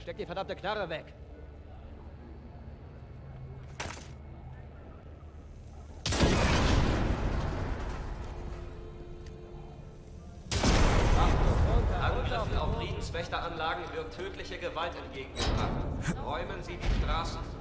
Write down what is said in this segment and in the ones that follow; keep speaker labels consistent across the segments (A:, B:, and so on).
A: Steck die verdammte Knarre weg.
B: Angriffen auf Friedenswächteranlagen wird tödliche Gewalt entgegengebracht. Räumen Sie die Straßen.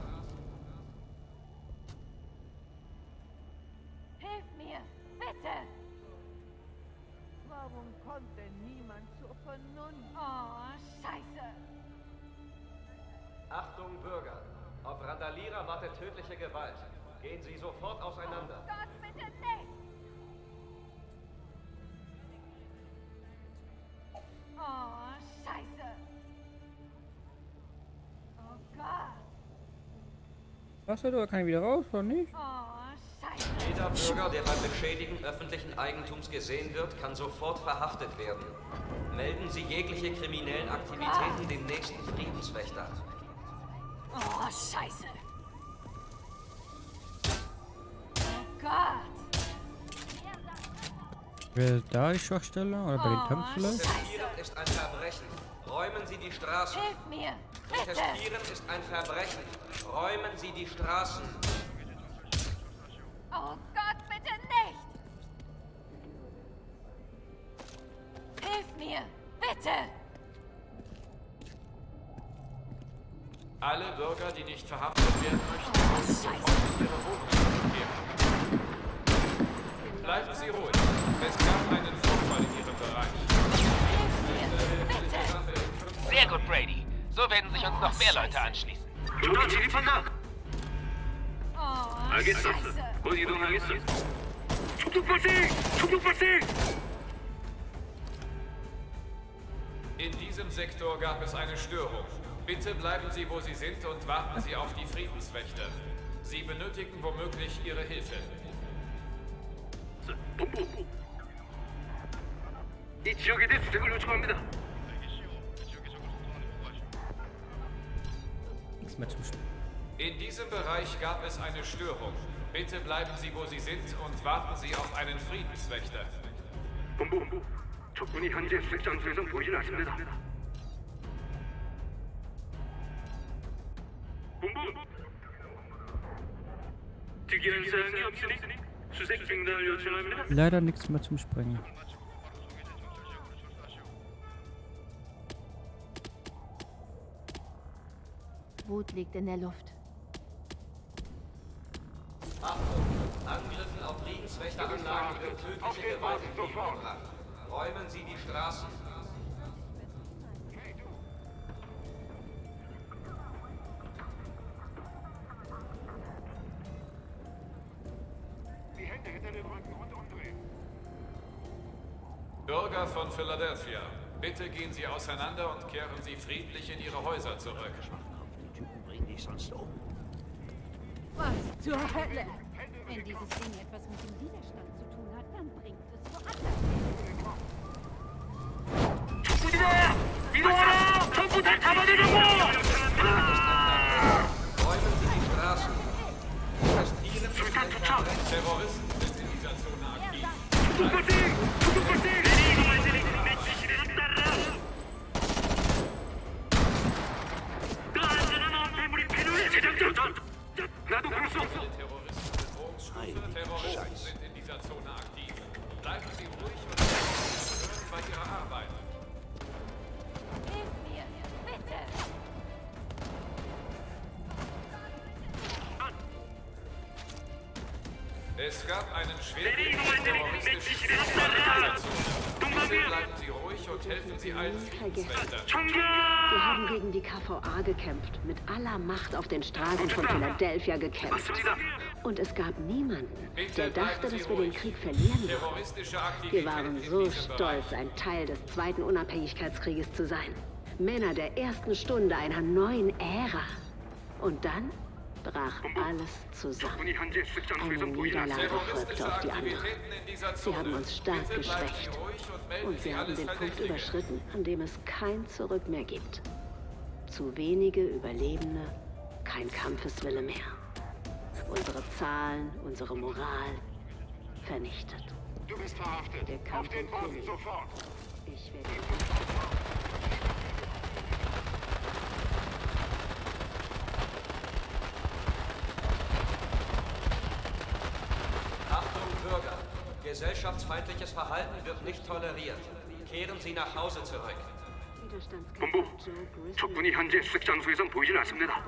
C: Was oder kann ich wieder raus oder nicht?
D: Oh, scheiße!
B: Jeder Bürger, der beim Beschädigen öffentlichen Eigentums gesehen wird, kann sofort verhaftet werden. Melden Sie jegliche kriminellen Aktivitäten dem nächsten Friedenswächter.
D: Oh, scheiße! Oh Gott!
C: Wäre da die Schwachstelle? Oder bei den
D: Oh,
C: Kämpfen vielleicht?
B: Ist ein Verbrechen. Räumen Sie die Straßen.
D: Hilf mir! Bitte!
B: Protestieren ist ein Verbrechen. Räumen Sie die Straßen.
D: Oh
E: 총격 발생! 총격 발생!
F: In diesem Sektor gab es eine Störung. Bitte bleiben Sie, wo Sie sind und warten Sie auf die Friedenswächter. Sie benötigen womöglich Ihre Hilfe.
E: 본부. 이 지역에 대해 수색을 요청합니다.
C: Nichts mehr zum Spielen.
F: In diesem Bereich gab es eine Störung. Bitte bleiben Sie, wo Sie sind und warten Sie auf einen Friedenswächter.
E: 본부. 본부. 적군이 현재 수색 장소에서 보이진 않습니다. 본부. 특이한 사항이 없으니 수색 중단을 요청합니다.
C: Leider nichts mehr zum Sprengen.
D: Wut liegt in der Luft.
B: Achtung! Angriffen auf Friedenswächteranlagen wird tödliche Gewalt entgegengebracht. Räumen Sie die Straßen.
F: Bürger von Philadelphia, bitte gehen Sie auseinander und kehren Sie friedlich in Ihre Häuser zurück.
D: Was zur Hölle? Wenn dieses Ding etwas mit dem Widerstand zu tun hat, dann bringt es woanders.
B: Räumen Sie die Straßen.
F: Terroristen sind in dieser Zone aktiv.
E: Na!
F: Terroristen sind in dieser Zone aktiv. Bleiben Sie ruhig und hören bei Ihrer Arbeit. Es gab einen schweren terroristischen
E: Angriff.
F: Bleiben Sie ruhig und helfen Sie allen Friedenswächtern
G: gegen die KVA gekämpft, mit aller Macht auf den Straßen von Philadelphia gekämpft. Und es gab niemanden, der dachte, dass wir den Krieg verlieren würden. Wir waren so stolz, ein Teil des Zweiten Unabhängigkeitskrieges zu sein. Männer der ersten Stunde einer neuen Ära. Und dann brach alles zusammen. Eine Niederlage folgte auf die andere. Sie haben uns stark geschwächt.
F: Und
G: wir haben den Punkt überschritten, an dem es kein Zurück mehr gibt. Zu wenige Überlebende, kein Kampfeswille mehr. Unsere Zahlen, unsere Moral vernichtet.
E: Du bist verhaftet.
G: Der Kampf
E: Auf den Boden sofort.
G: Ich werde.
B: Achtung Bürger, gesellschaftsfeindliches Verhalten wird nicht toleriert. Kehren Sie nach Hause zurück.
E: 본부, 적군이 현재 수색 장소에선 보이질 않습니다.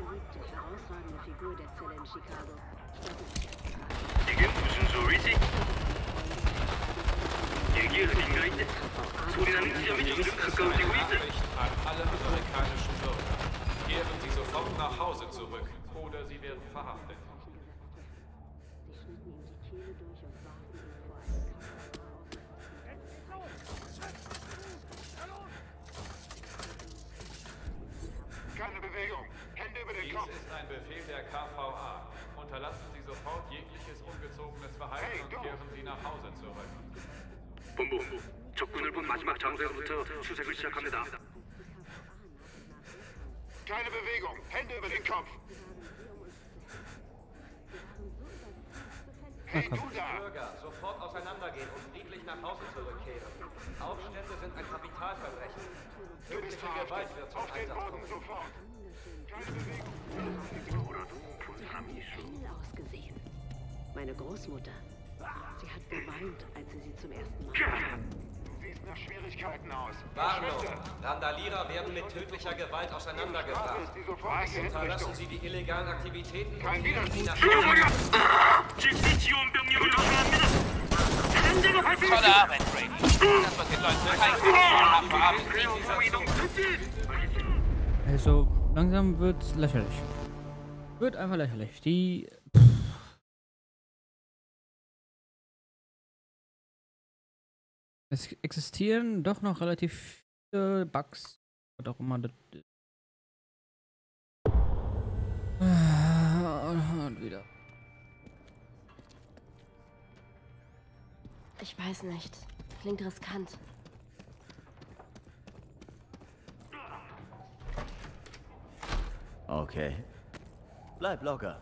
E: 이게 무슨 소리지? 얘기 어딘가 있네. 소리나는 지점이 점점 가까워지고 있어.
F: KVA. Unterlassen Sie sofort jegliches ungezogenes Verhalten
A: Hey,
F: und
A: du!
F: kehren Sie nach Hause zurück.
E: 본부, 적군을 본 마지막 장소에부터 수색을 시작합니다.
A: Keine Bewegung. Hände über den Kopf. Hey, du da!
B: Bürger, sofort auseinandergehen und friedlich nach Hause zurückkehren. Aufstände sind ein Kapitalverbrechen.
A: Du bist
B: Tödliche Gewalt
A: verhaftet.
B: wird zum
A: Auf den
B: Einsatz
A: Boden
B: kommen.
A: sofort. Keine Bewegung.
E: Sie
G: viel ausgesehen. Meine Großmutter. Sie hat geweint, als sie sie zum ersten Mal. Sah.
A: Du siehst nach Schwierigkeiten aus.
B: Warnung! Randalierer werden mit tödlicher Gewalt auseinandergebracht. Unterlassen Sie die illegalen Aktivitäten
A: Kein
E: und
H: Tolle Arbeit, Brady. Das, was den Leuten
E: eigentlich haben, verarbeitet.
C: Also, langsam wird's lächerlich. Wird einfach lächerlich. Die. Es existieren doch noch relativ viele Bugs. Was auch immer das ist. Ah, Und wieder.
I: Ich weiß nicht. Klingt riskant.
J: Okay. Bleib locker.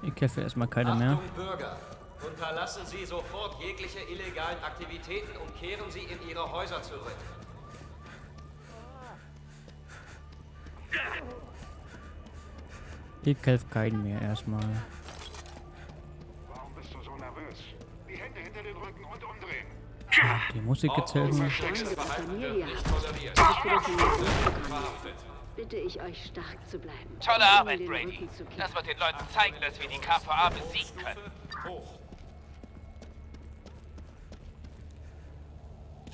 C: Ich kämpfe erstmal keine mehr.
B: Achtung, Bürger! Unterlassen Sie sofort jegliche illegalen Aktivitäten und kehren Sie in Ihre Häuser zurück.
C: Ich kämpfe keinen mehr erstmal.
A: Die
C: Musik gezählt.
G: Bitte ich euch, stark zu bleiben.
H: Tolle Arbeit, Brady. Das wird den Leuten zeigen, dass wir die KVA besiegen können.
F: Hoch.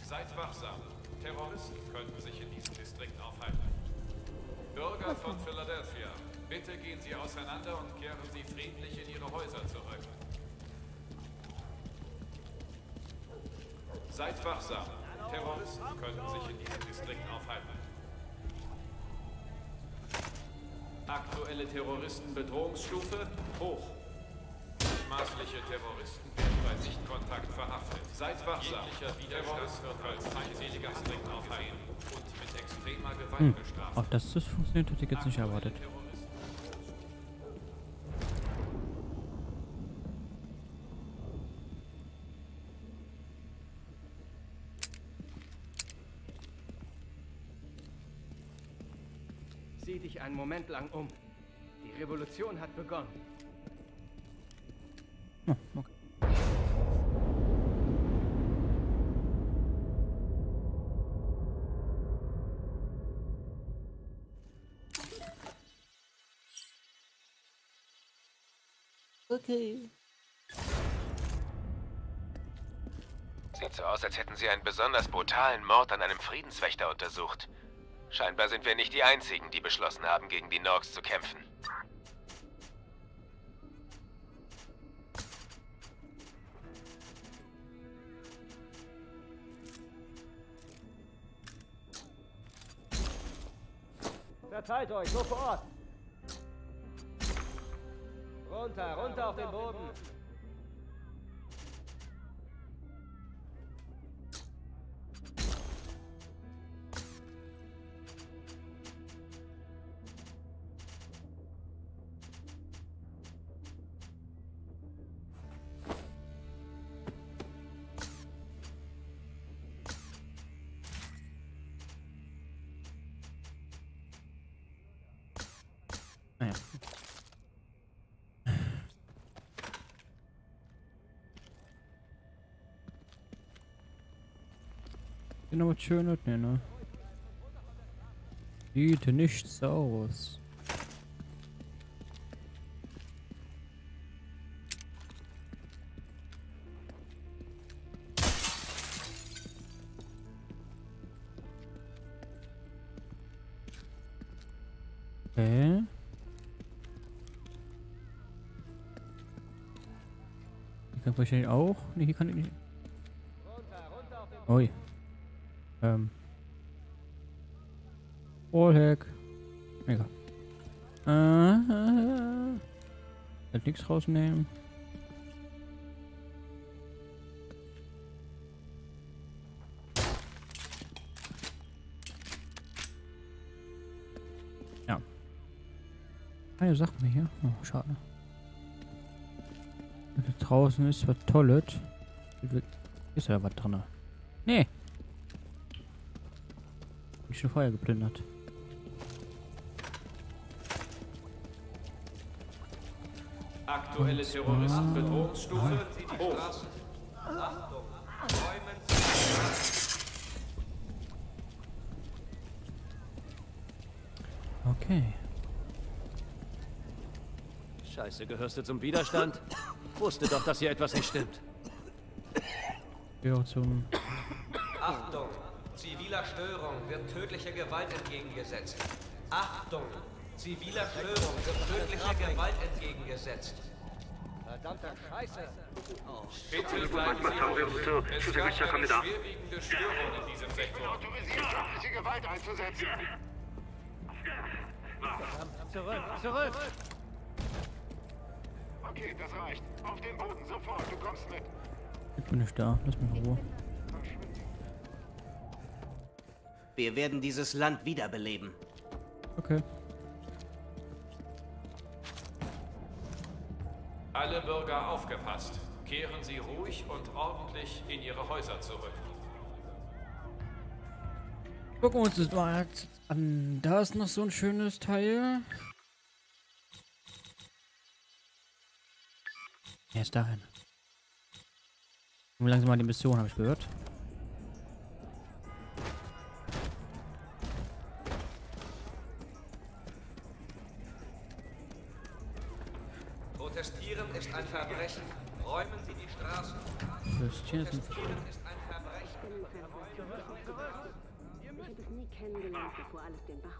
F: Seid wachsam. Terroristen könnten sich in diesem Distrikt aufhalten. Bürger von Philadelphia, bitte gehen Sie auseinander und kehren Sie friedlich in Ihre Häuser zurück. Seid wachsam. Terroristen könnten sich in diesem Distrikt aufhalten. Aktuelle Terroristenbedrohungsstufe hoch. Mutmaßliche Terroristen werden bei Sichtkontakt verhaftet. Seid wachsam. Jeglicher Widerstand wird als feindseliger Distrikt aufhalten und mit extremer Gewalt
C: Hm.
F: bestraft.
C: Auch dass das funktioniert, hätte ich jetzt nicht erwartet.
K: Moment lang um. Die Revolution hat begonnen.
C: Oh, okay. Okay.
H: Sieht so aus, als hätten sie einen besonders brutalen Mord an einem Friedenswächter untersucht. Scheinbar sind wir nicht die Einzigen, die beschlossen haben, gegen die Norks zu kämpfen.
K: Verteilt euch, sofort! Runter, runter auf den Boden!
C: Noch was Schönes, ne, ne? Sieht nichts aus. Okay. Hier kann ich wahrscheinlich auch. Ne, hier kann ich nicht. Ähm. Wallhack. Egal. Äh, halt nichts rausnehmen. Ja. Keine Sachen mehr hier. Oh, schade. Draußen ist was Tolles. Ist ja was drin. Nee. Ich schon vorher geplündert.
F: Aktuelle Terroristenbedrohungsstufe hoch.
B: Achtung! Räumen Sie
C: Okay.
J: Scheiße, gehörst du zum Widerstand? Wusste doch, dass hier etwas nicht stimmt.
C: Geh auch zum.
B: Achtung! Ziviler Störung wird tödlicher Gewalt entgegengesetzt. Achtung! Ziviler Störung wird tödlicher Gewalt entgegengesetzt.
J: Verdammter Scheiße!
F: Bitte bleiben Sie ruhig. Es gab eine schwerwiegende Störung in diesem Sektor.
A: Autorisiert, tödliche Gewalt einzusetzen.
J: Zurück, zurück!
A: Okay, das reicht. Auf den Boden, sofort. Du kommst mit.
C: Ich bin nicht da. Lass mich in Ruhe.
L: Wir werden dieses Land wiederbeleben.
C: Okay.
F: Alle Bürger aufgepasst. Kehren Sie ruhig und ordentlich in Ihre Häuser zurück.
C: Gucken wir uns das mal jetzt an. Da ist noch so ein schönes Teil. Er ist dahin. Wie langsam mal die Mission, habe ich gehört.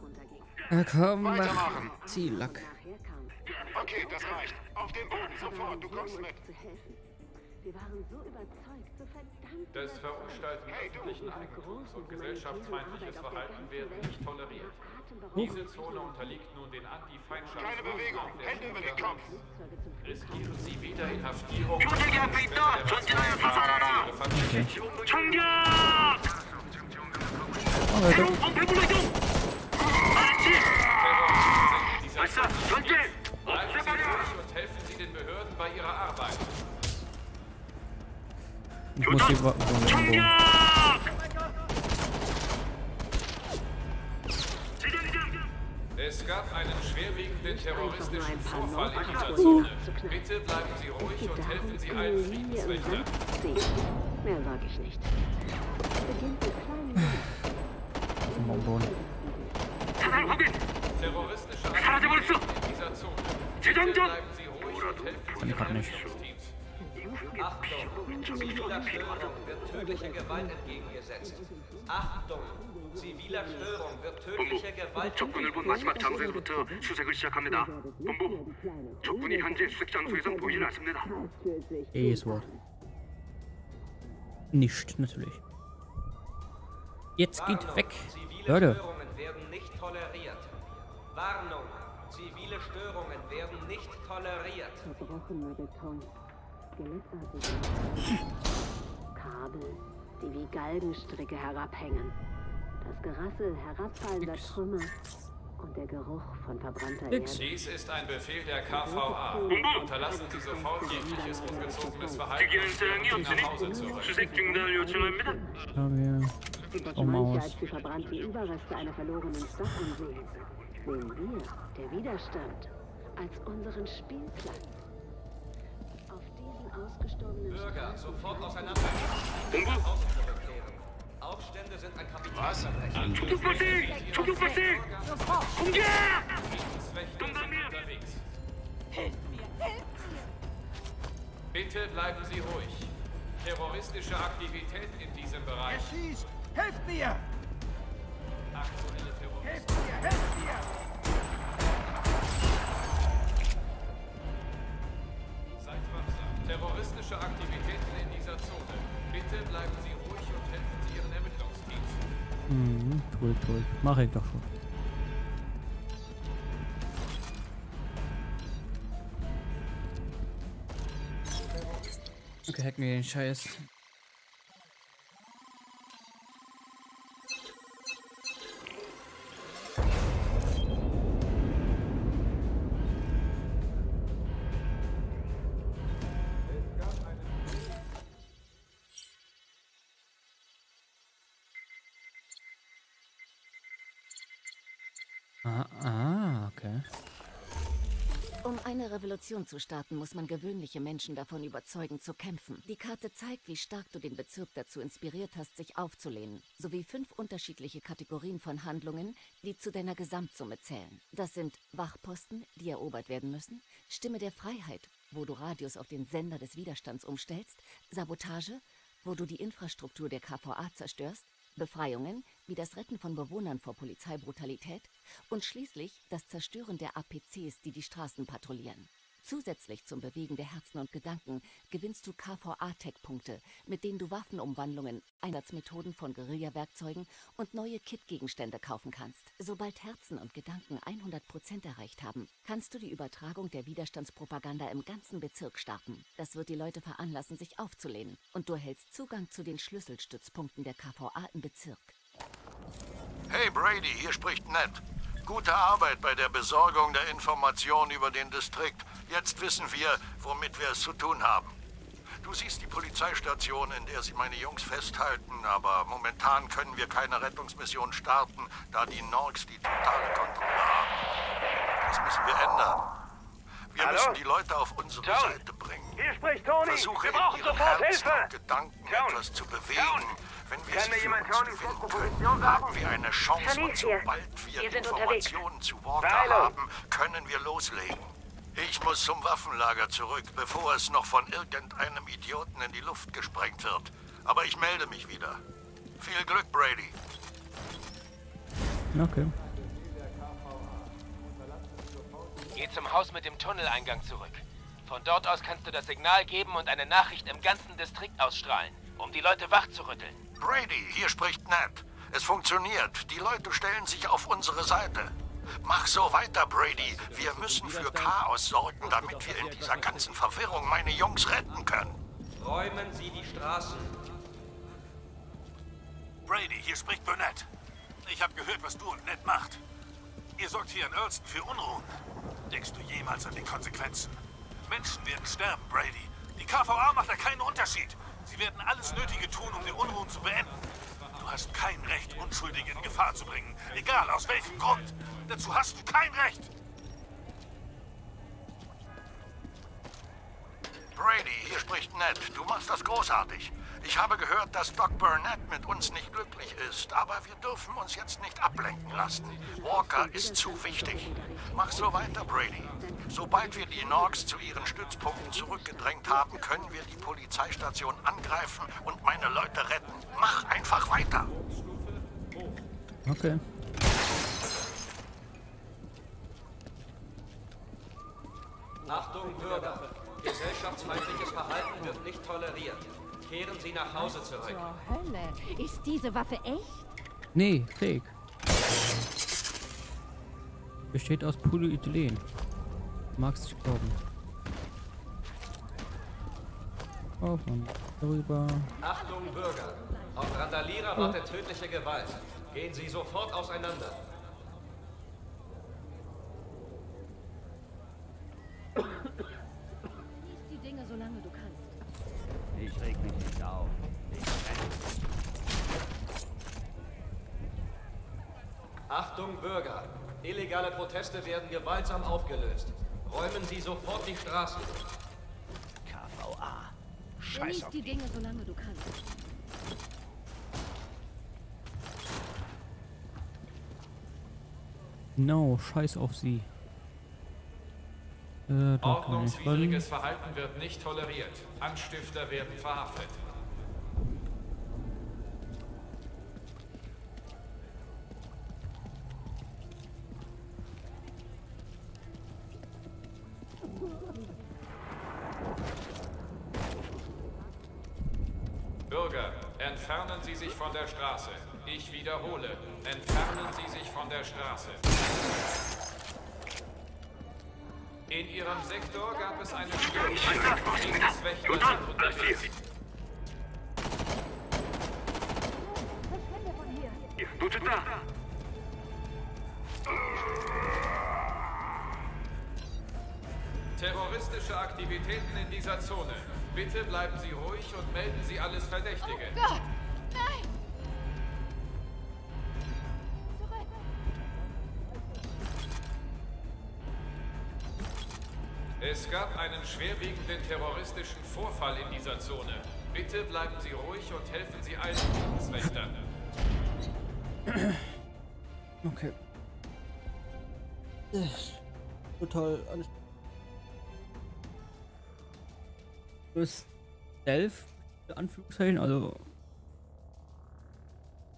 G: Runterging.
C: Ja, komm, mach
G: kam
A: Okay, das reicht. Auf den Boden, sofort. Du kommst mit.
G: Sie waren so überzeugt, so verdammt
F: Das Verunstalten hey, öffentlichen Eigentums und gesellschaftsfeindliches Verhalten werden nicht toleriert. Diese Zone unterliegt nun den Anti-Feindschafts-
A: Keine Bewegung, Hände über den Kopf!
F: Riskieren Sie wieder Inhaftierung.
E: Terroristen
F: sind und helfen Sie den Behörden bei ihrer Arbeit.
C: Ich muss die
E: Waffe
C: umbauen.
F: Es gab einen schwerwiegenden terroristischen Vorfall in dieser Zone. Bitte bleiben Sie ruhig und helfen Sie allen Friedenswächtern.
G: Mehr sage ich nicht. Beginnt
F: Terroristische
E: Angriffe
F: in dieser Zone. Bitte bleiben Sie ruhig und helfen Sie allen
C: Friedenswächtern.
F: Rettungsteams.
B: Achtung! Ziviler Störung wird tödlicher Gewalt entgegengesetzt. Achtung! Ziviler Störung wird tödlicher Gewalt
E: 적군을 본 마지막 장소에서부터 수색을 시작합니다. 본부, 적군이 현재 수색 장소에선 보이질 않습니다.
C: Das Wort. Nicht, natürlich. Jetzt geht
B: Warnung,
C: weg.
B: Zivile
C: Leute.
B: Störungen werden nicht toleriert. Warnung! Zivile Störungen werden nicht toleriert.
G: Skelettartigen. Kabel, die wie Galgenstricke herabhängen. Das Gerassel herabfallender Nix. Trümmer und der Geruch von verbrannter Nix. Erde.
F: Dies ist ein Befehl der KVA. Hm. Unterlassen Sie sofort jegliches ungezogenes Verhalten und nach Hause zurück.
G: Ich
C: habe
G: manche die verbrannten Überreste einer verlorenen Stadt sehen. Wir, der Widerstand, als unseren Spielplatz. Ausgestorbenen
B: Bürger, sofort zurückkehren. Aufstände sind ein Kapitalverbrechen.
E: Tudo passei! Tudo passei! Um dia!
F: Friedenswächter sind unterwegs.
D: Hilf mir, hilf mir!
F: Bitte bleiben Sie ruhig. Terroristische Aktivität in diesem Bereich.
K: Er schießt! Helft mir!
F: Aktuelle Terroristen.
K: Helft mir! Helft mir!
F: Terroristische Aktivitäten in dieser Zone. Bitte bleiben Sie ruhig und helfen Sie Ihren Ermittlungsdiensten.
C: Mhm, cool, cool. Mach ich doch schon. Okay, hacken wir den Scheiß. Ah, ah, okay.
M: Um eine Revolution zu starten, muss man gewöhnliche Menschen davon überzeugen, zu kämpfen. Die Karte zeigt, wie stark du den Bezirk dazu inspiriert hast, sich aufzulehnen, sowie fünf unterschiedliche Kategorien von Handlungen, die zu deiner Gesamtsumme zählen. Das sind Wachposten, die erobert werden müssen, Stimme der Freiheit, wo du Radius auf den Sender des Widerstands umstellst, Sabotage, wo du die Infrastruktur der KVA zerstörst, Befreiungen, wie das Retten von Bewohnern vor Polizeibrutalität und schließlich das Zerstören der APCs, die die Straßen patrouillieren. Zusätzlich zum Bewegen der Herzen und Gedanken gewinnst du KVA-Tech-Punkte, mit denen du Waffenumwandlungen, Einsatzmethoden von Guerilla-Werkzeugen und neue Kit-Gegenstände kaufen kannst. Sobald Herzen und Gedanken 100% erreicht haben, kannst du die Übertragung der Widerstandspropaganda im ganzen Bezirk starten. Das wird die Leute veranlassen, sich aufzulehnen. Und du erhältst Zugang zu den Schlüsselstützpunkten der KVA im Bezirk.
A: Hey Brady, hier spricht Ned. Gute Arbeit bei der Besorgung der Informationen über den Distrikt. Jetzt wissen wir, womit wir es zu tun haben. Du siehst die Polizeistation, in der sie meine Jungs festhalten, aber momentan können wir keine Rettungsmission starten, da die Norks die totale Kontrolle haben. Das müssen wir ändern. Wir
E: Hallo?
A: müssen die Leute auf unsere
E: Joan,
A: Seite bringen.
E: Hier spricht Tony.
A: Versuche
E: Wir brauchen sofort
A: Herzen
E: Hilfe.
A: Gedanken
E: Joan,
A: etwas zu bewegen.
E: Joan,
A: Wenn wir
E: kann
A: sie
E: mir
A: für
E: jemand Position sagen?
A: haben wir eine Chance und
E: Shanice hier.
A: sobald wir
E: Wir
A: Informationen zu Walker
E: Silo.
A: haben, können wir loslegen. Ich muss zum Waffenlager zurück, bevor es noch von irgendeinem Idioten in die Luft gesprengt wird. Aber ich melde mich wieder. Viel Glück, Brady.
C: Okay.
H: Geh zum Haus mit dem Tunneleingang zurück. Von dort aus kannst du das Signal geben und eine Nachricht im ganzen Distrikt ausstrahlen, um die Leute wach zu rütteln.
A: Brady, hier spricht Ned. Es funktioniert. Die Leute stellen sich auf unsere Seite. Mach so weiter, Brady. Wir müssen für Chaos sorgen, damit wir in dieser ganzen Verwirrung meine Jungs retten können.
B: Räumen Sie die Straßen.
N: Brady, hier spricht Burnett. Ich habe gehört, was du und Ned macht. Ihr sorgt hier in Earlston für Unruhen. Denkst du jemals an die Konsequenzen? Menschen werden sterben, Brady. Die KVA macht da keinen Unterschied. Sie werden alles Nötige tun, um die Unruhen zu beenden. Du hast kein Recht, Unschuldige in Gefahr zu bringen. Egal aus welchem Grund. Dazu hast du kein Recht.
A: Brady, hier spricht Ned. Du machst das großartig. Ich habe gehört, dass Doc Burnett mit uns nicht glücklich ist, aber wir dürfen uns jetzt nicht ablenken lassen. Walker ist zu wichtig. Mach so weiter, Brady. Sobald wir die Norks zu ihren Stützpunkten zurückgedrängt haben, können wir die Polizeistation angreifen und meine Leute retten. Mach einfach weiter.
C: Okay.
B: Achtung, Bürger. Gesellschaftsfeindliches Verhalten wird nicht toleriert. Kehren Sie nach Hause zurück.
D: Zur Hölle. Ist diese Waffe echt?
C: Nee, fake. Besteht aus Polyethylen. Magst nicht glauben. Auf und darüber.
B: Achtung, Bürger. Auf Randalierer wartet tödliche Gewalt. Gehen Sie sofort auseinander.
J: Auf. Renne.
B: Achtung, Bürger. Illegale Proteste werden gewaltsam aufgelöst. Räumen Sie sofort die Straßen.
L: KVA.
D: Genieß die Dinge, solange du kannst.
C: No, scheiß auf sie. Äh.
F: Ordnungswidriges Verhalten wird nicht toleriert. Anstifter werden verhaftet. Entfernen Sie sich von der Straße. Ich wiederhole, entfernen Sie sich von der Straße. In Ihrem Sektor gab es eine Störung. Schwerwiegenden terroristischen Vorfall in dieser Zone. Bitte bleiben Sie ruhig und helfen Sie allen Friedenswächtern.
C: Okay. Ist total anstrengend. Stealth, in Anführungszeichen, also.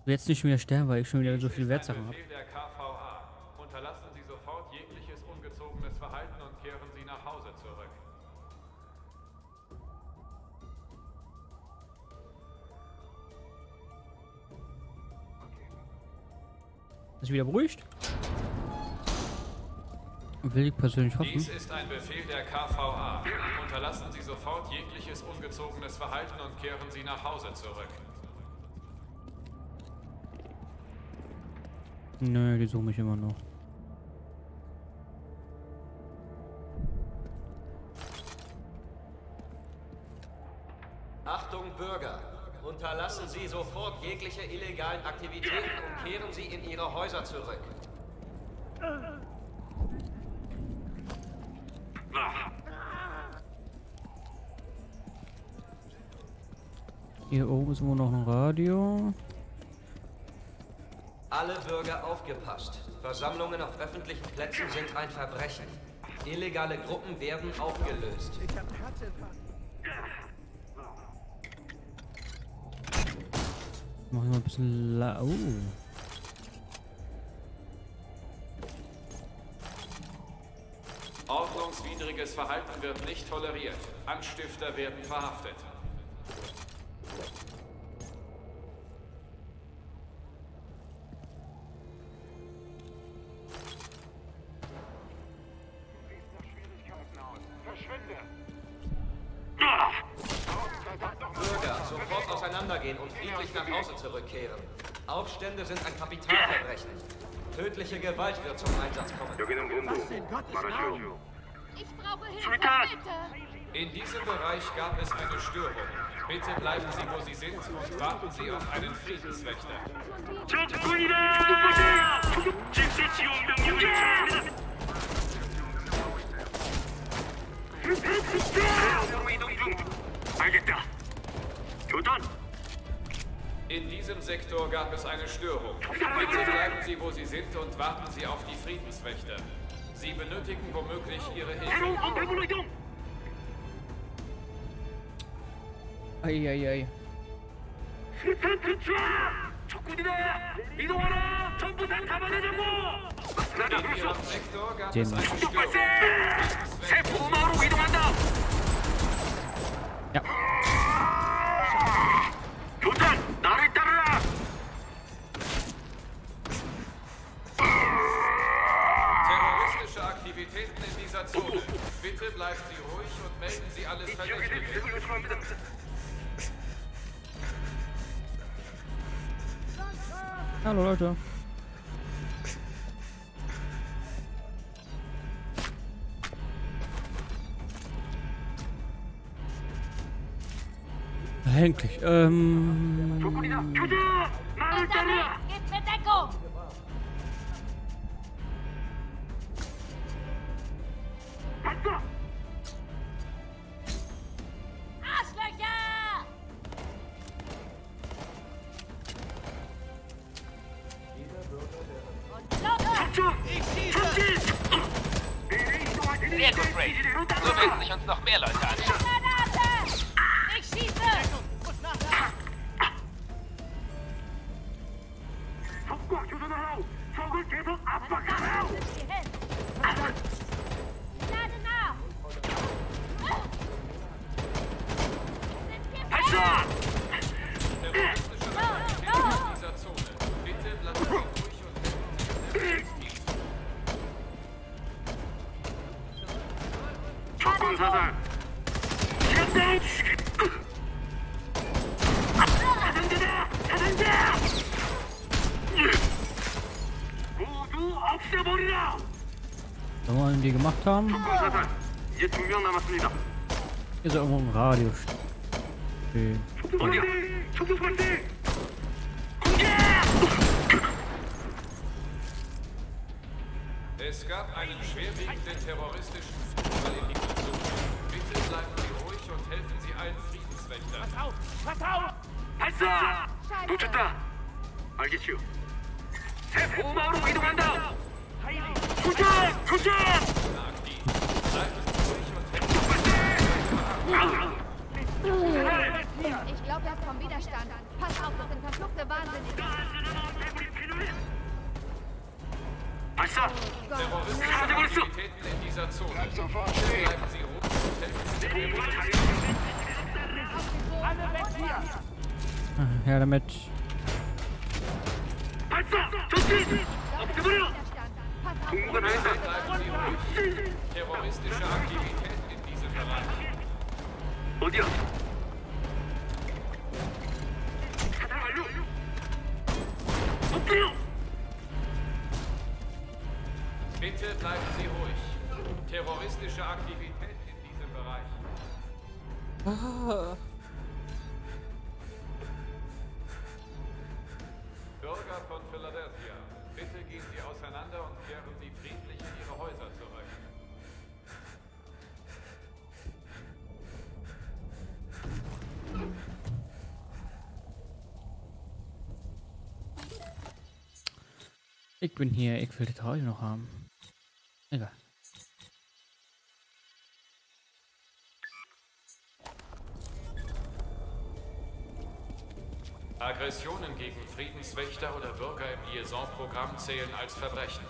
C: Jetzt nicht mehr sterben, weil ich schon wieder so viel Wertsachen habe.
F: Der KVA. Unterlassen Sie sofort jegliches ungezogenes Verhalten und kehren Sie nach Hause zurück.
C: Ist wieder beruhigt? Will ich persönlich hoffen.
F: Dies ist ein Befehl der KVA. Unterlassen Sie sofort jegliches ungezogenes Verhalten und kehren Sie nach Hause zurück.
C: Nö, die suchen mich immer noch.
B: Achtung Bürger! Unterlassen Sie sofort jegliche illegalen Aktivitäten und kehren Sie in Ihre Häuser zurück.
C: Hier oben ist wohl noch ein Radio.
B: Alle Bürger aufgepasst. Versammlungen auf öffentlichen Plätzen sind ein Verbrechen. Illegale Gruppen werden aufgelöst.
K: Ich hab Herzinfarkt.
C: Mach ich mal ein bisschen la. Oh.
F: Ordnungswidriges Verhalten wird nicht toleriert. Anstifter werden verhaftet.
E: Parachute.
D: Ich brauche Hilfe, bitte.
F: In diesem Bereich gab es eine Störung. Bitte bleiben Sie, wo Sie sind und warten Sie auf einen Friedenswächter. In diesem Sektor gab es eine Störung. Bitte bleiben Sie, wo Sie sind und warten Sie auf die Friedenswächter. Sie benötigen womöglich Ihre Hilfe.
C: Eieiei.
E: 수탄 투하! 적군이다! 이동하라! 전부 다 잡아내자고! 나다
F: eine
E: 공격
F: Störung.
E: 발생! 새 보호막으로 이동한다!
C: Ja.
F: Bitte bleiben Sie ruhig und melden Sie alles Verdächtige.
C: Hallo Leute. Endlich. Ähm.
E: 참. 이제 두 명 남았습니다.
C: 이제 어머 가리오. 그.
E: 어디야? 초보 반대. 공개!
F: Es gab einen schwerwiegenden terroristischen Vorfall in Nikolsow. Bitte bleiben Sie ruhig und helfen Sie allen Friedenswächtern.
E: Pass auf! Pass auf! 발사! 놓쳤다! 알겠지요. 대포마으로 이동한다! 후전! 후전!
D: Ich glaube, das kommt Widerstand. Pass auf, das sind verfluchte Wahnsinnige.
E: Meister! Gerade wohl
F: zu! in dieser Zone. Bleiben Sie ruhig und helfen.
C: Her damit.
E: Auf
F: die Brille! Hurenhäuser! Terroristische Aktivitäten in diesem Bereich. Bitte bleiben Sie ruhig. Terroristische Aktivität in diesem Bereich. Ah. Bürger von Philadelphia, bitte gehen Sie auseinander und
C: Ich bin hier, ich will das Radio noch haben. Egal.
F: Aggressionen gegen Friedenswächter oder Bürger im Liaison-Programm zählen als Verbrechen.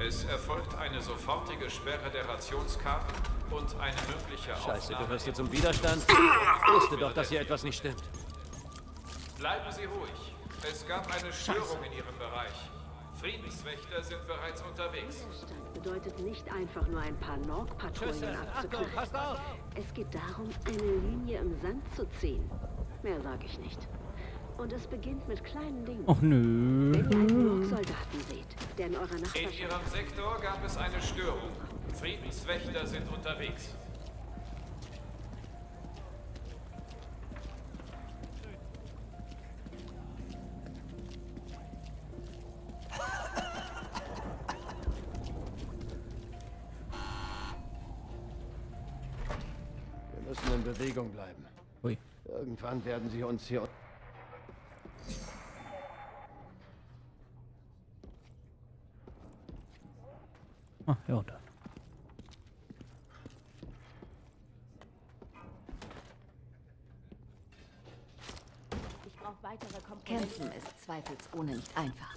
F: Es erfolgt eine sofortige Sperre der Rationskarten und eine mögliche
J: Scheiße,
F: Aufnahme
J: gehörst du
F: im
J: zum Widerstand? Wusste doch, dass hier etwas nicht stimmt.
F: Bleiben Sie ruhig. Es gab eine Störung in Ihrem Bereich. Friedenswächter sind bereits unterwegs.
G: Widerstand bedeutet nicht einfach nur ein paar Norg-Patrouillen
J: auf!
G: Es geht darum, eine Linie im Sand zu ziehen. Mehr sage ich nicht. Und es beginnt mit kleinen Dingen.
C: Och nö.
G: Wenn ihr einen Norg-Soldaten seht, der in eurer
F: In
G: Nachbarschaft...
F: Ihrem Sektor gab es eine Störung. Friedenswächter sind unterwegs.
O: Irgendwann werden sie uns hier...
C: Ah, ja, da.
D: Ich brauche weitere Komponenten.
M: Kämpfen ist zweifelsohne nicht einfach.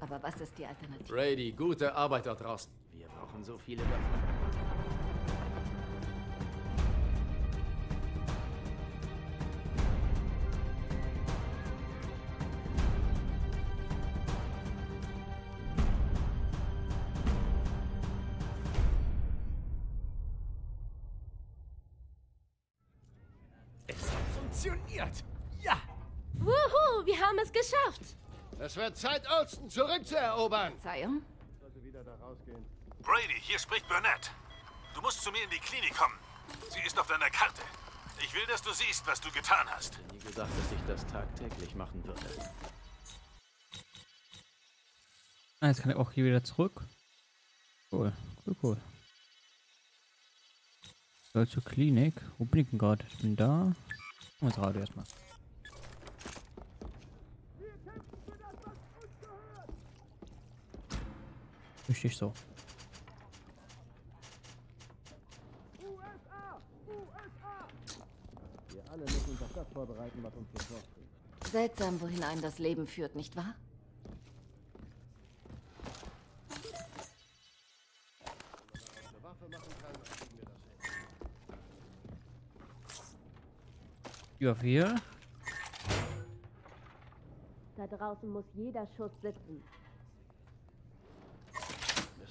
M: Aber was ist die Alternative?
P: Brady, gute Arbeit da draußen.
L: Wir brauchen so viele davon.
O: Es wird Zeit, Olsen zurückzuerobern!
M: Verzeihung?
O: sollte wieder da rausgehen.
N: Brady, hier spricht Burnett. Du musst zu mir in die Klinik kommen. Sie ist auf deiner Karte. Ich will, dass du siehst, was du getan hast.
J: Nie gesagt, dass ich das tagtäglich machen würde.
C: Ah, jetzt kann ich auch hier wieder zurück. Cool, cool, cool. Soll zur Klinik. Wo bin ich denn gerade? Ich bin da. Das Radio erstmal. Richtig so.
O: Wir alle müssen uns auf das vorbereiten, was uns bevorsteht.
M: Seltsam, wohin einen das Leben führt, nicht wahr?
O: Eine Waffe machen kann, kriegen wir das hin.
C: Tür 4.
G: Da draußen muss jeder Schuss sitzen.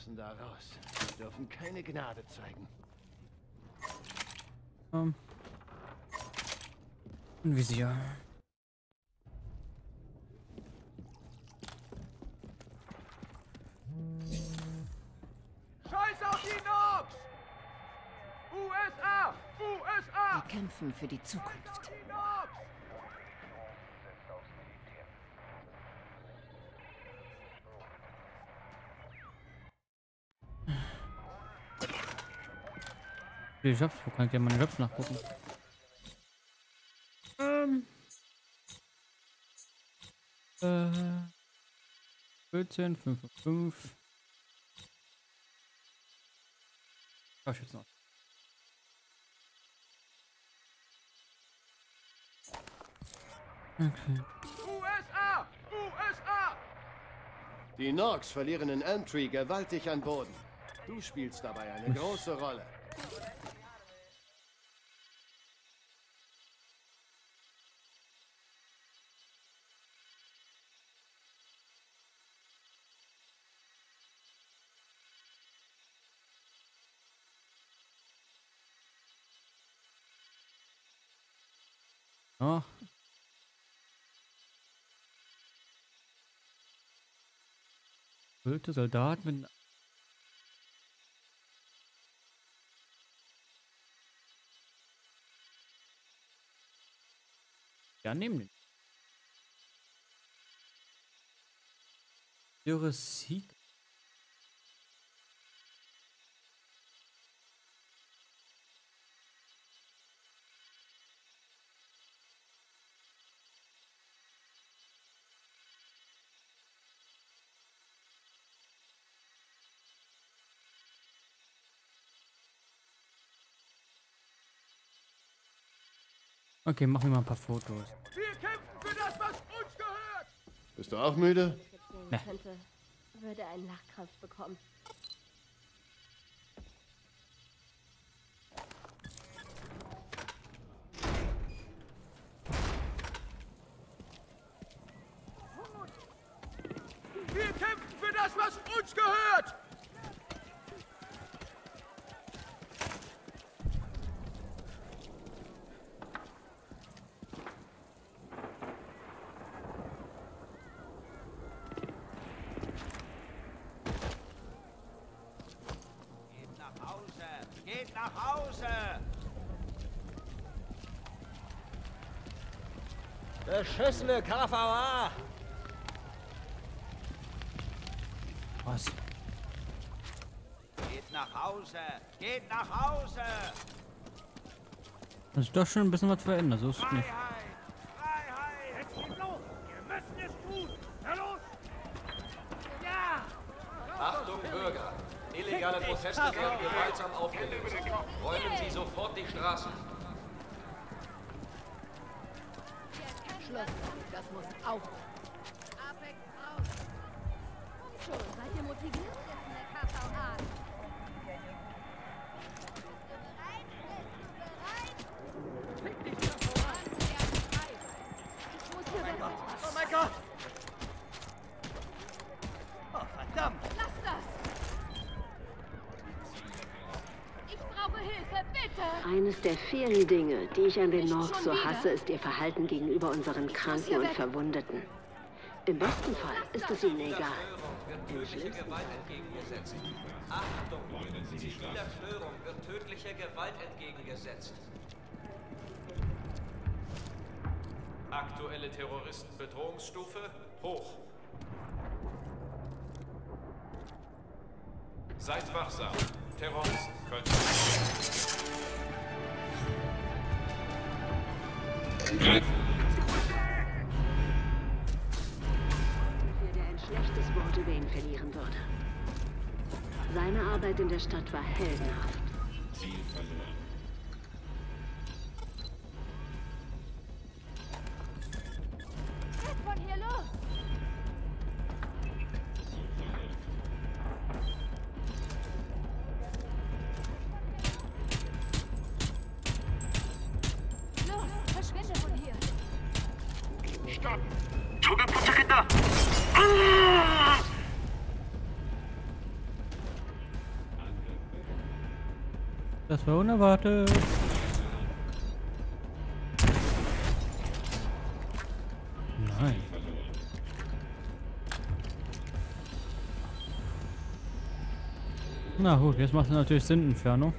O: Müssen da raus. Wir dürfen keine Gnade zeigen.
C: Ähm. Ein Visier.
Q: Scheiß auf die Noobs! USA! USA!
M: Wir kämpfen für die Zukunft.
Q: Die
C: Jobs, wo kann ich denn meine Jobs nachgucken? Ähm. Äh. 14, 5, 5. Schau ich jetzt noch. Okay.
Q: USA! USA!
O: Die Norks verlieren in Elmtree gewaltig an Boden. Du spielst dabei eine große Rolle.
C: Oh. Hüllte Soldat mit Ja, nehmen den. Dürre Sieg. Okay, machen wir mal ein paar Fotos.
Q: Wir kämpfen für das, was uns gehört!
O: Bist du auch müde?
C: Ne.
G: könnte, würde einen Lachkrampf bekommen.
Q: Wir kämpfen für das, was uns gehört!
J: Beschissene KVA!
C: Was?
R: Geht nach Hause! Geht nach Hause!
C: Das ist doch schon ein bisschen was verändert, so ist es nicht.
E: Freiheit! Jetzt geht los! Wir müssen es tun! Na los! Ja!
B: Achtung, Bürger! Illegale Proteste werden gewaltsam aufgelöst. Räumen Sie sofort die Straßen.
D: Schluss. Das muss auf. Apex raus. Kommt schon, seid ihr motiviert? Jetzt in der KVA. Ich muss hier weg.
Q: Oh mein Gott! Oh, verdammt!
D: Lass das! Ich brauche Hilfe, bitte!
G: Eines der vielen Dinge, die ich an den Norks so hasse, ist ihr Verhalten gegenüber unseren Kranken und Verwundeten. Im besten Fall ist es ihnen egal.
B: Wird tödliche Gewalt entgegengesetzt. Achtung! Ziviler Störung wird tödliche Gewalt entgegengesetzt.
F: Aktuelle Terroristenbedrohungsstufe hoch. Seid wachsam. Terroristen können.
G: Für der ein schlechtes Wort über ihn verlieren würde. Seine Arbeit in der Stadt war heldenhaft.
E: 간다. 아!
B: Das war unerwartet. Nein. Na gut, jetzt macht es natürlich Sinn, Inferno.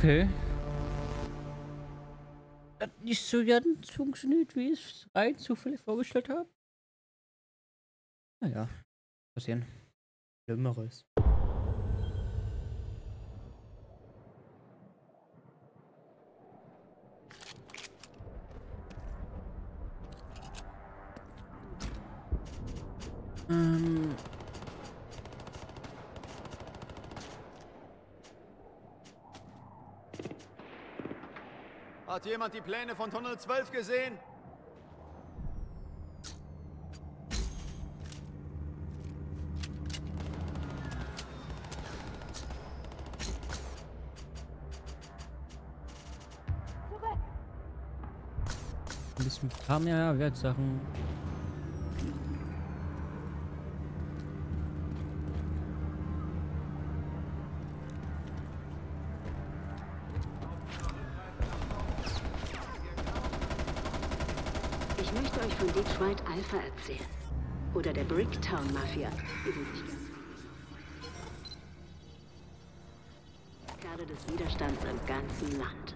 B: Okay. Hat nicht so ganz funktioniert, wie ich es rein zufällig vorgestellt habe. Naja, passieren. Schlimmeres. Ähm.
O: Hat jemand die Pläne von Tunnel 12 gesehen?
B: Ein bisschen kam ja Wertsachen.
G: ich möchte euch von Detroit Alpha erzählen. Oder Bricktown Mafia. Kerle des Widerstands im ganzen Land.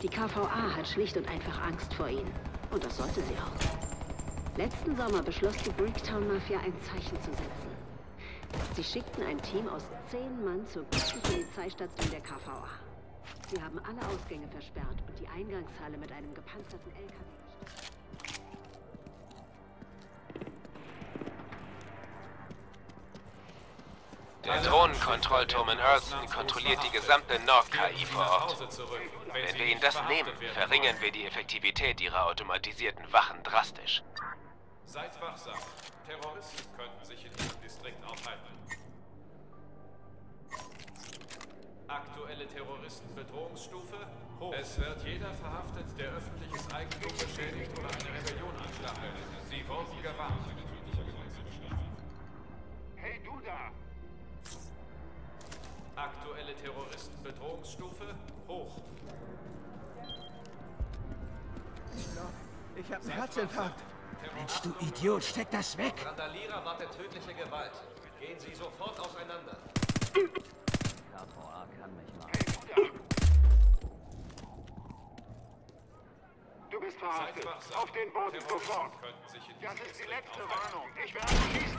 G: Die KVA hat schlicht und einfach Angst vor ihnen. Und das sollte sie auch. Letzten Sommer beschloss die Bricktown Mafia ein Zeichen zu setzen. Sie schickten ein Team aus zehn Mann zur Polizeistation der KVA. Sie haben alle Ausgänge versperrt und die Eingangshalle mit einem gepanzerten LKW
H: Der Drohnenkontrollturm in Earthton kontrolliert die gesamte Nord-KI vor Ort. Wenn wir ihnen das nehmen, verringern wir die Effektivität ihrer automatisierten Wachen drastisch.
F: Seid wachsam. Terroristen könnten sich in diesem Distrikt aufhalten. Aktuelle Terroristenbedrohungsstufe hoch. Es wird jeder verhaftet, der öffentliches Eigentum beschädigt oder eine Rebellion anstachelt. Sie wurden gewarnt.
E: Hey, du da!
F: Aktuelle Terroristenbedrohungsstufe hoch.
R: Ich hab einen Herzinfarkt.
S: Mensch,
R: du Idiot, steck das weg!
S: Randalierer wartet tödliche Gewalt. Gehen Sie sofort auseinander.
R: KVA kann mich mal.
E: Du bist verhaftet. Auf den Boden sofort.
F: könnten sich in
E: Das ist die letzte. Warnung. Ich werde schießen.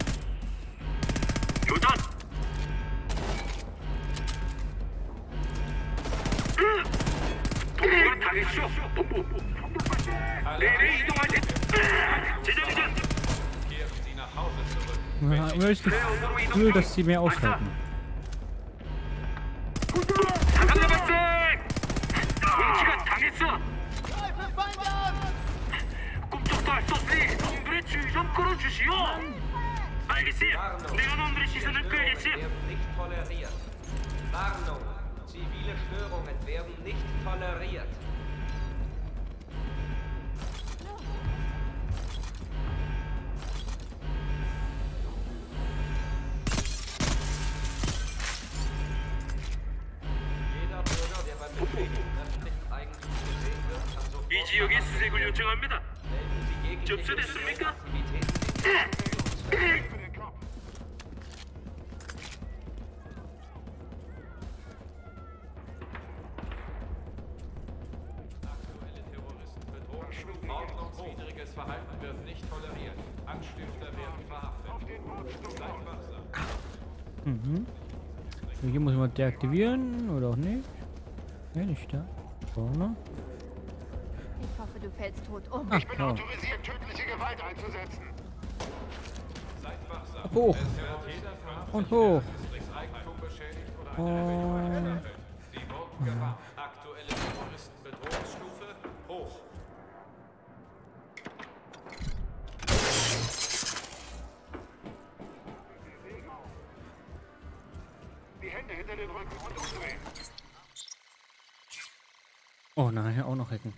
E: 교단. 본부가 당했죠. 본부. 내내 이동하지.
C: 제자리전. Möchtest du, dass sie mehr aushalten?
E: Signalisiert! Leonundrichischen
B: entgültigt! nicht toleriert. Warnung! Zivile Störungen werden nicht toleriert.
C: Deaktivieren oder auch nicht. Nee, nicht da. Vorne.
D: Ich hoffe, du fällst tot um.
C: Ah, genau.
E: autorisiert, tödliche Gewalt einzusetzen.
F: Seid wachsam.
C: Hoch.
F: Es wird jeder verhaftet,
C: Und hoch.
F: oder
C: Und- Oh, nachher auch noch hacken.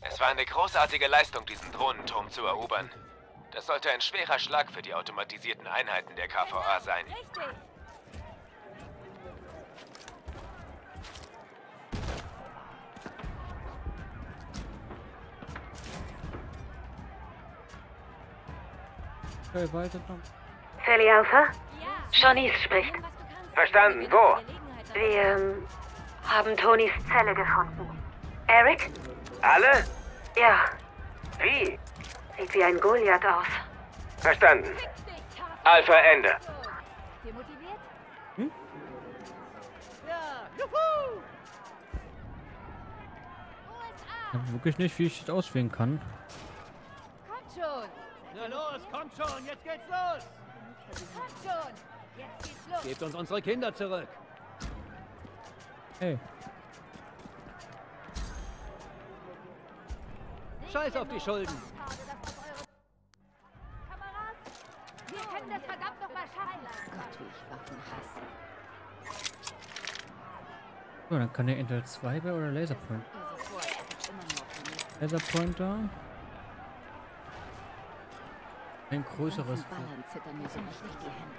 H: Es war eine großartige Leistung, diesen Drohnenturm zu erobern. Das sollte ein schwerer Schlag für die automatisierten Einheiten der KVA sein.
C: Okay, weiter noch.
G: Sally Alpha? Shawnees spricht.
T: Verstanden, wo?
G: Wir ähm, haben Tonys Zelle gefunden. Eric?
T: Alle?
G: Ja,
T: Wie?
G: sieht wie ein Goliath aus.
T: Verstanden. Alpha Ende.
R: Juhu!
C: Ich wirklich nicht, wie ich das auswählen kann.
D: Kommt schon!
R: Jetzt geht's los!
D: Kommt schon! Jetzt geht's los!
J: Gebt uns unsere Kinder zurück.
C: Hey.
J: Scheiß auf die Schulden.
D: Wir können das verdammt noch mal schaffen!
M: Gott, wie ich Waffen hasse.
C: So, dann kann er entweder zwei bei oder Laserpoint. Laserpointer. Ein größeres.
M: Ballern zittern mir so richtig die Hände.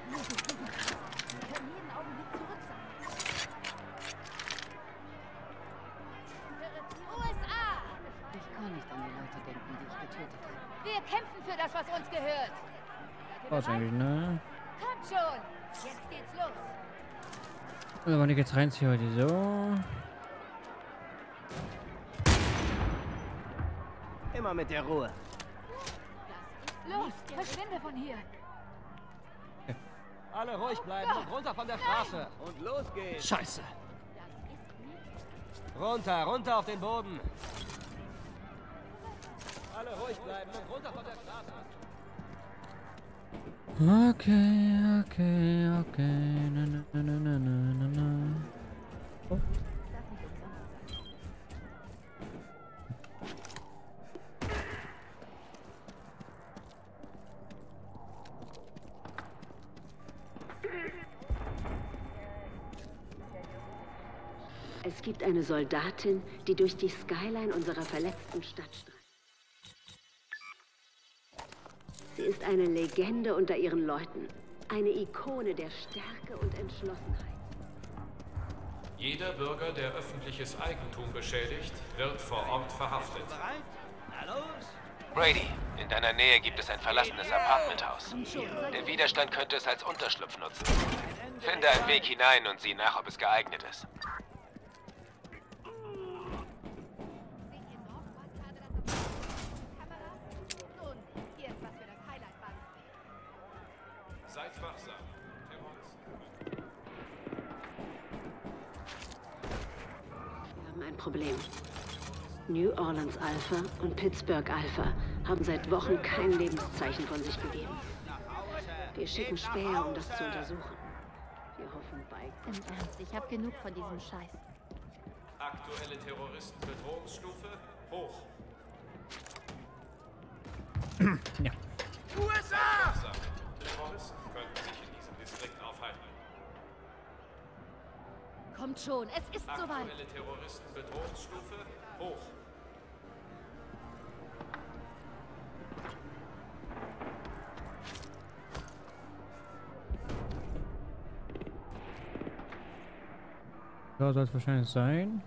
D: USA!
M: Ich kann nicht an die Leute denken, die ich getötet habe.
D: Wir kämpfen für das, was uns gehört!
C: Was eigentlich, ne?
D: Kommt schon! Jetzt geht's los!
C: Also, wenn ich jetzt reinziehe, heute so.
L: Immer mit der Ruhe.
D: Los, verschwinde von hier!
J: Alle ruhig bleiben und runter von der Straße. Und los geht's.
C: Scheiße.
J: Runter, runter auf den Boden. Alle ruhig bleiben und runter von der Straße.
C: Okay, okay, okay. Na, na, na, na, na, na, na. Oh.
G: Eine Soldatin, die durch die Skyline unserer verletzten Stadt streift. Sie ist eine Legende unter ihren Leuten. Eine Ikone der Stärke und Entschlossenheit.
F: Jeder Bürger, der öffentliches Eigentum beschädigt, wird vor Ort verhaftet.
H: Brady, in deiner Nähe gibt es ein verlassenes Apartmenthaus. Der Widerstand könnte es als Unterschlupf nutzen. Finde einen Weg hinein und sieh nach, ob es geeignet ist.
G: Problem. New Orleans Alpha und Pittsburgh Alpha haben seit Wochen kein Lebenszeichen von sich gegeben. Wir schicken Späher, um das zu untersuchen. Wir hoffen bei...
D: Im Ernst, ich habe genug von diesem Scheiß.
F: Aktuelle Terroristenbedrohungsstufe hoch.
C: ja.
F: USA! Terroristen könnten sich in diesem Distrikt aufhalten.
D: Kommt schon, es ist soweit.
F: Aktuelle Terroristenbedrohungsstufe hoch.
C: Da soll es wahrscheinlich sein.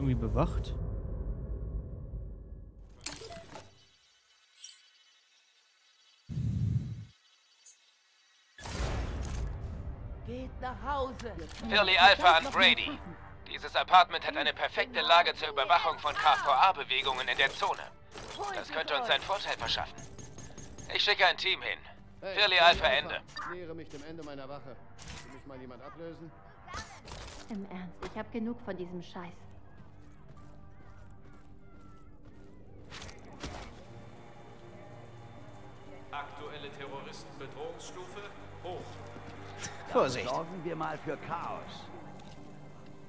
C: Irgendwie bewacht.
D: Geht nach Hause.
H: Philly Alpha an Brady. Dieses Apartment hat eine perfekte Lage zur Überwachung von KVA-Bewegungen in der Zone. Das könnte uns einen Vorteil verschaffen. Ich schicke ein Team hin. Philly Alpha Ende.
O: Ich nähere mich dem Ende meiner Wache. Will mich mal jemand ablösen?
D: Im Ernst, ich habe genug von diesem Scheiß.
F: Aktuelle Terroristenbedrohungsstufe hoch.
R: Vorsicht. Sorgen wir mal für Chaos.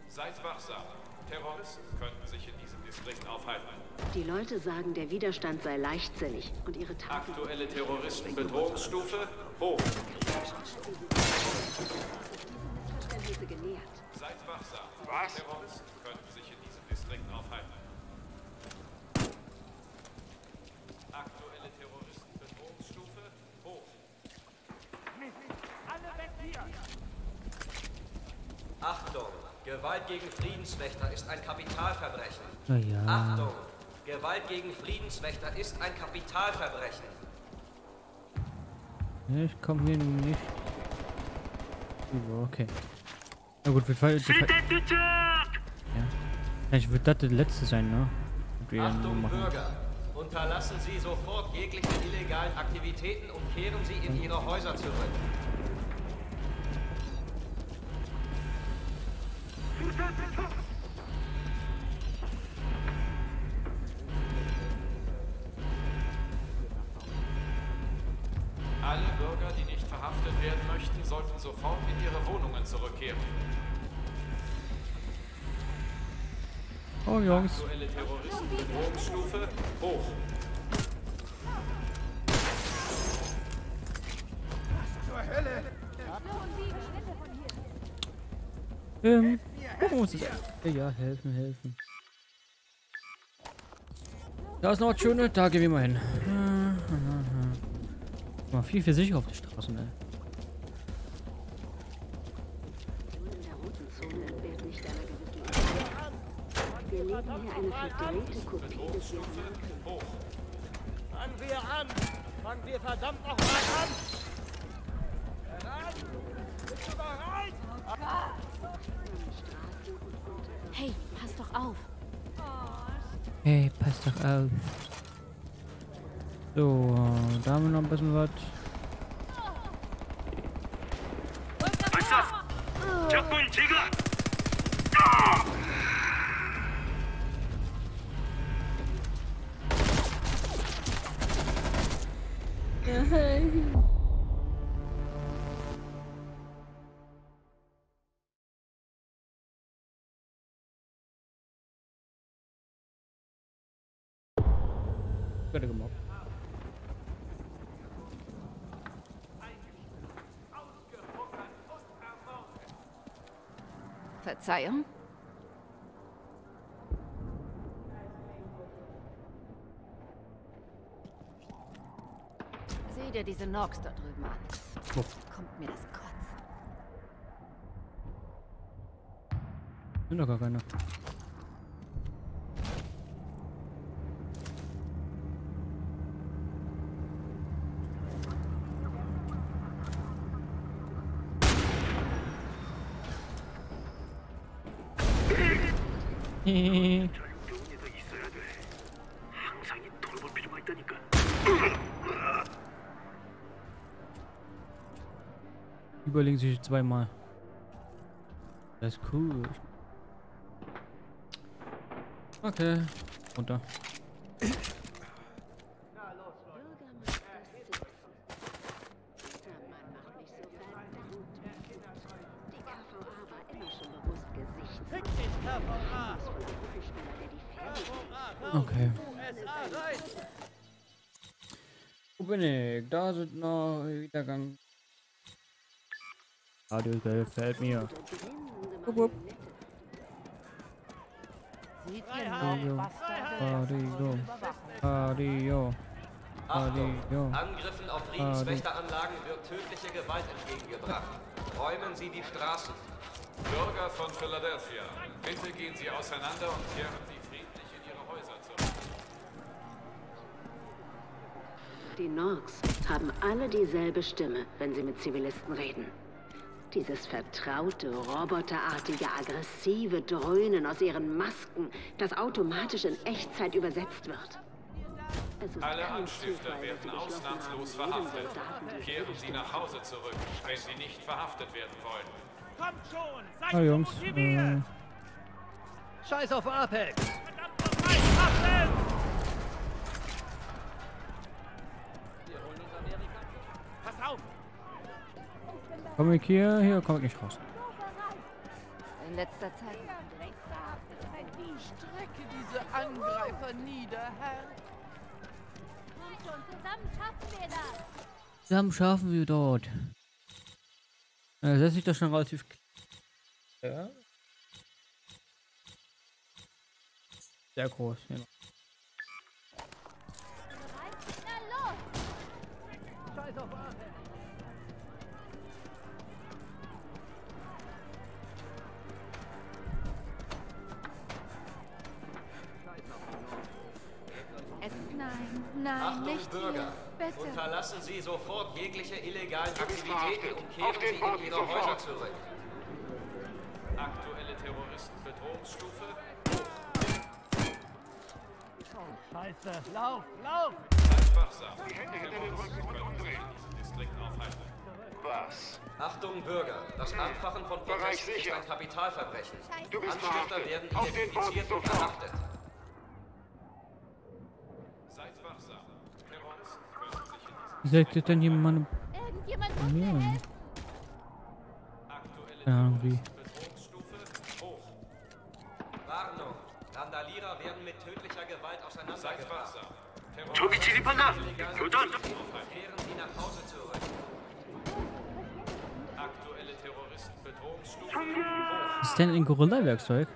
F: Seid wachsam. Terroristen könnten sich in diesem Distrikt aufhalten.
G: Die Leute sagen, der Widerstand sei leichtsinnig und ihre Taten...
F: Aktuelle Terroristenbedrohungsstufe hoch. Seid wachsam. Was? Terroristen könnten sich in diesem Distrikt aufhalten. Aktuelle Terroristenbedrohungsstufe hoch.
E: Alle weg hier!
B: Achtung! Gewalt gegen Friedenswächter ist ein Kapitalverbrechen.
C: Na ja.
B: Achtung! Gewalt gegen Friedenswächter ist ein Kapitalverbrechen.
C: Ja, Ich komme hier nicht. Okay. Na gut, wird, wird, ja. Vielleicht wird das das letzte sein, ne? Wir
B: Achtung. Bürger! Unterlassen Sie sofort jegliche illegalen Aktivitäten und kehren Sie in Ihre Häuser zurück.
C: Ähm, gucken wir uns das an. Ja, helfen, helfen. Da ist noch was Schönes, da gehen wir mal hin. Mal viel, viel sicher auf die Straßen, ey.
G: In der roten Zone entbehrt nicht einer gewissen Ordnung. Wir leben hier eine verdrehte Kopie des Vietnamkriegs.
E: Fangen wir an! Fangen wir verdammt noch mal an! Heran! Bist du bereit?
D: Hey, pass doch auf.
C: Hey, pass doch auf. So, da haben wir noch ein bisschen was.
M: Verzeihung? Sieh dir diese Nox da drüben an.
C: Oh.
M: Kommt mir das Kotz.
C: Sind doch gar keine. Überlegen Sie sich zweimal. Das ist cool. Okay. Runter.
E: Fick dich, KVA!
C: Okay.
E: USA rein!
C: Wo bin ich? Da sind noch Wiedergang. Radio gefällt mir. Wupp, wupp.
D: Noch,
C: Radio. Radio.
B: Achtung!
C: Radio.
B: Angriffen auf Friedenswächteranlagen wird tödliche Gewalt entgegengebracht. Räumen Sie die Straßen.
F: Bürger von Philadelphia, bitte gehen Sie auseinander und kehren Sie friedlich in Ihre Häuser zurück.
G: Die Norks haben alle dieselbe Stimme, wenn sie mit Zivilisten reden. Dieses vertraute, roboterartige, aggressive Dröhnen aus ihren Masken, das automatisch in Echtzeit übersetzt wird.
F: Alle Anstifter werden ausnahmslos verhaftet. Kehren Sie nach Hause zurück, wenn Sie nicht verhaftet werden wollen.
E: Kommt schon! Seid
C: Hallo Jungs.
E: motiviert!
C: Äh,
K: Scheiß auf Apex!
E: Pass auf!
C: Komm ich hier? Hier komm ich nicht raus.
M: In letzter Zeit.
D: Strecke diese Angreifer nieder, Herr.
I: Komm schon, zusammen schaffen wir das.
C: Zusammen schaffen wir dort. Ja, das sieht doch schon relativ. Ja. Sehr groß. Ja.
M: Nein,
B: Achtung,
M: nicht
B: Bürger!
M: hier. Bitte.
B: Unterlassen Sie sofort jegliche illegalen Aktivitäten und kehren Sie in Ihre Häuser zurück.
F: Aktuelle Terroristenbedrohungsstufe
E: Scheiße! Lauf! Lauf!
F: Seid wachsam. Terroristen können sich in diesem Distrikt aufhalten.
N: Was?
B: Achtung, Bürger! Das Anfachen von Protesten ist ein Kapitalverbrechen.
N: Du bist
B: Anstifter
N: verhaftet.
B: werden
N: Auf den
B: identifiziert
N: Boden
B: und
N: sofort.
B: verhaftet.
F: Seid wachsam. Terroristen können
C: Seid ihr denn jemand? Ja. ja. Irgendwie.
B: Warnung. Randalierer werden mit tödlicher Gewalt auseinandergebracht. Togichi die Pandas! Kutan! Kehren Sie nach Hause zurück.
F: Aktuelle Terroristen
C: Bedrohungsstufe. Ist denn ein Gorilla-Werkzeug?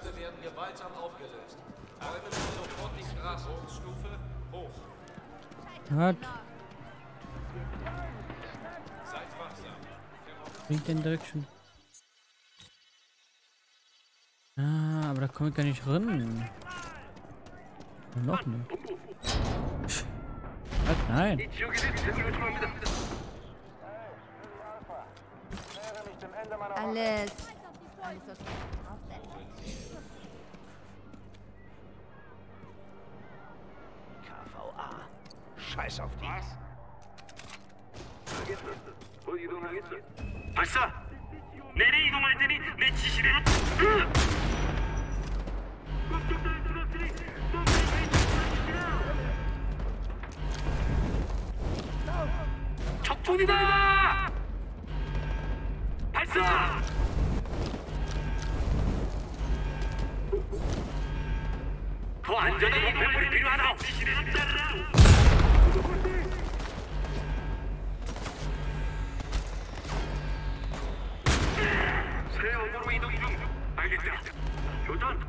B: Proteste werden gewaltsam aufgelöst. Räumen Sie sofort die Straße.
F: Stufe hoch.
C: Was?
F: Seid wachsam.
C: Bringt denn direkt schon? Ah, aber da komme ich gar nicht ran. Noch nicht. Was? Nein.
M: Alles.
I: Alles okay.
R: Scheiß auf die. Was?
E: 알겠어. 곧 이동하겠어. 더 안전한 목표물이 필요하다! 지시대로 따르라! 이동 중. 알겠다. 교전.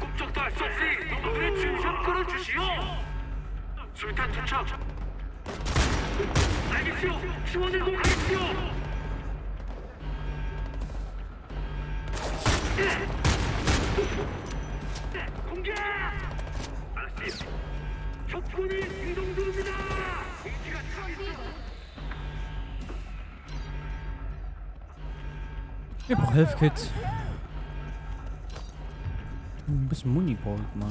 E: 꿈쩍도 할 수 없으니 놈들의 진심 끌어주시오. 술탄 투척. 알겠시오. 지원을 공하겠시오. 공격! 알았지. 적군이 이동 중입니다.
C: Ich brauche Helfkit. Ein bisschen Muni brauche ich mal.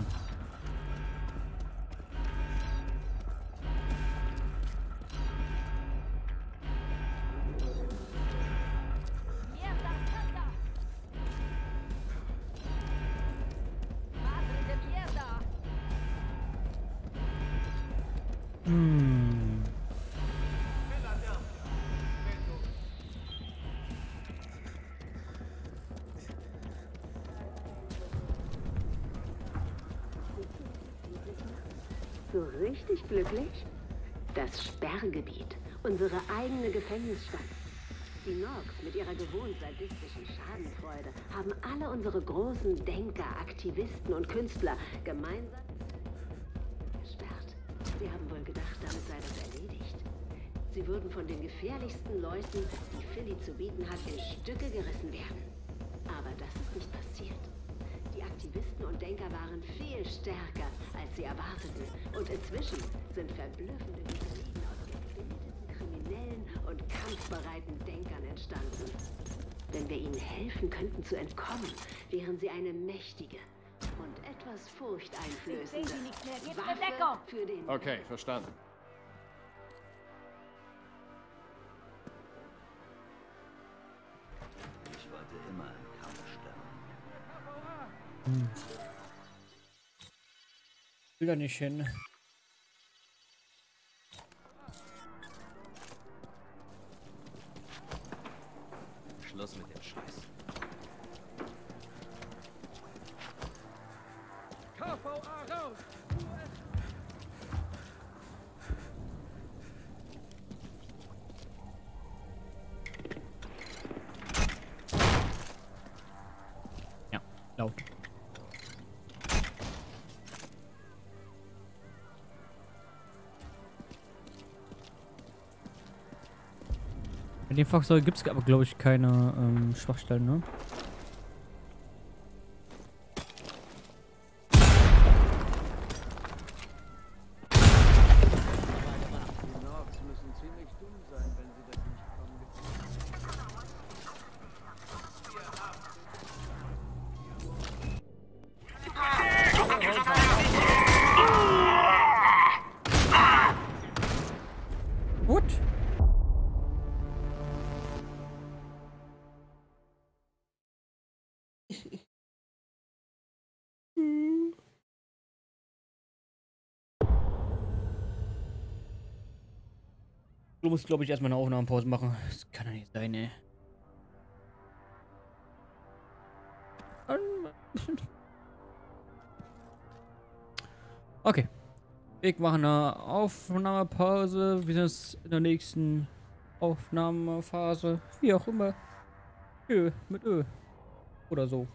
G: Sadistischen Schadenfreude haben alle unsere großen Denker, Aktivisten und Künstler gemeinsam gesperrt. Sie haben wohl gedacht, damit sei das erledigt. Sie würden von den gefährlichsten Leuten, die Philly zu bieten hat, in Stücke gerissen werden. Aber das ist nicht passiert. Die Aktivisten und Denker waren viel stärker, als sie erwarteten. Und inzwischen sind verblüffende Hybriden aus gebildeten Kriminellen und kampfbereiten Denkern entstanden. Wenn wir ihnen helfen könnten zu entkommen, wären sie eine mächtige und etwas furchteinflößende Waffe für den...
O: Okay, verstanden.
R: Ich wollte immer im Kampf sterben.
C: Hm. Will da nicht hin. Fahrzeug gibt es aber, glaube ich, keine ähm, Schwachstellen, ne? Du musst, glaube ich, erstmal eine Aufnahmepause machen. Das kann doch nicht sein, ey. Okay. Ich mache eine Aufnahmepause. Wir uns in der nächsten Aufnahmephase. Wie auch immer. Ö, mit Ö. Oder so.